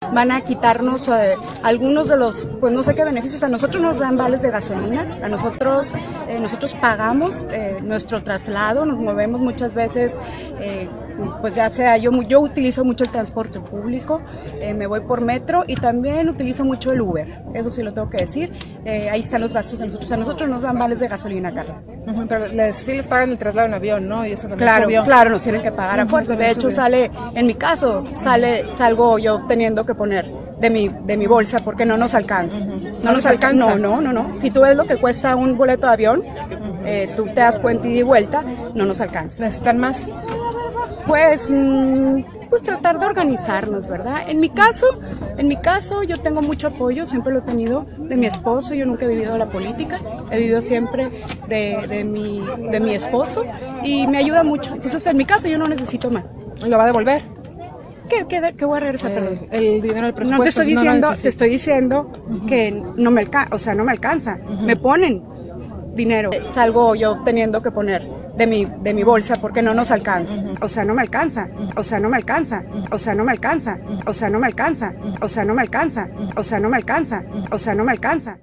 van a quitarnos eh, algunos de los, pues no sé qué beneficios. A nosotros nos dan vales de gasolina, a nosotros, eh, nosotros pagamos eh, nuestro traslado, nos movemos muchas veces, eh, pues ya sea, yo, yo utilizo mucho el transporte público, eh, me voy por metro y también utilizo mucho el Uber, eso sí lo tengo que decir. Eh, ahí están los gastos de nosotros, a nosotros nos dan vales de gasolina, Carla. Ujú, Pero les, sí les pagan el traslado en avión, ¿no? Y eso Claro, subió. claro, nos tienen que pagar a fuerza. De hecho, subió. sale, en mi caso, sale, salgo yo teniendo que poner de mi, de mi bolsa porque no nos alcanza. ¿No les alcanza? No, no, no, no. Si tú ves lo que cuesta un boleto de avión, eh, tú te das cuenta y de vuelta, no nos alcanza. ¿Necesitan más? Pues, mm, pues tratar de organizarnos, ¿verdad? En mi caso, en mi caso yo tengo mucho apoyo, siempre lo he tenido de mi esposo, yo nunca he vivido la política, he vivido siempre de, de mi, de mi esposo y me ayuda mucho. Entonces en mi caso yo no necesito más. ¿Lo va a devolver? ¿Qué, qué, qué voy a regresar? Eh, el dinero del presupuesto. No te estoy no diciendo, te estoy diciendo que no me alcanza, o sea, no me alcanza. Me ponen dinero. Salgo yo teniendo que poner de mi, de mi bolsa porque no nos alcanza. O sea, no me alcanza. O sea, no me alcanza. O sea, no me alcanza. O sea, no me alcanza. O sea, no me alcanza. O sea, no me alcanza. O sea, no me alcanza.